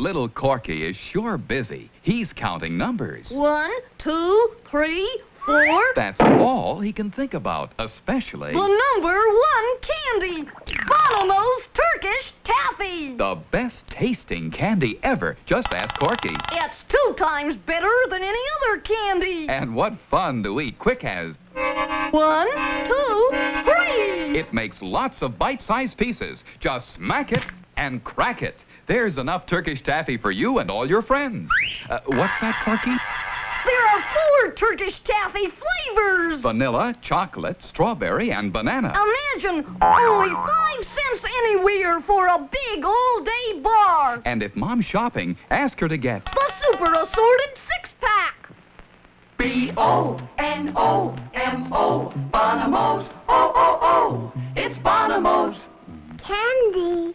Little Corky is sure busy. He's counting numbers. One, two, three, four. That's all he can think about, especially The number one candy, Bonomo's Turkish Taffy. the best tasting candy ever. Just ask Corky. It's two times better than any other candy. And what fun to eat Quick has. One, two, three. It makes lots of bite-sized pieces. Just smack it and crack it. There's enough Turkish taffy for you and all your friends. Uh, what's that, Corky? There are four Turkish Taffy flavors. Vanilla, chocolate, strawberry, and banana. Imagine only five cents anywhere for a big all-day bar. And if Mom's shopping, ask her to get The super assorted six-pack. B-O-N-O-M-O, Bonomo's, oh, oh, oh, it's Bonomo's. Candy.